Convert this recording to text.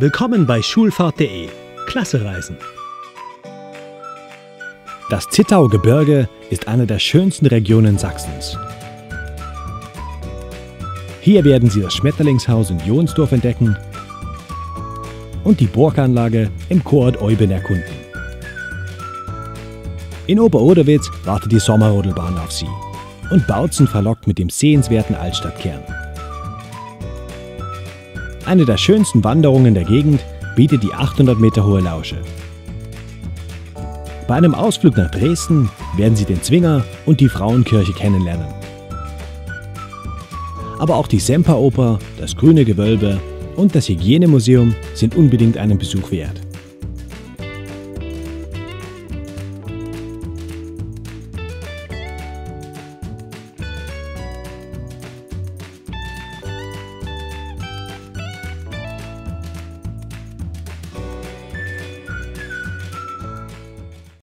Willkommen bei Schulfahrt.de. Klasse Reisen. Das Zittaugebirge ist eine der schönsten Regionen Sachsens. Hier werden Sie das Schmetterlingshaus in Jonsdorf entdecken und die Burganlage im Kurort Euben erkunden. In Oberoderwitz wartet die Sommerrodelbahn auf Sie und Bautzen verlockt mit dem sehenswerten Altstadtkern. Eine der schönsten Wanderungen der Gegend bietet die 800 Meter hohe Lausche. Bei einem Ausflug nach Dresden werden Sie den Zwinger und die Frauenkirche kennenlernen. Aber auch die Semperoper, das Grüne Gewölbe und das Hygienemuseum sind unbedingt einen Besuch wert.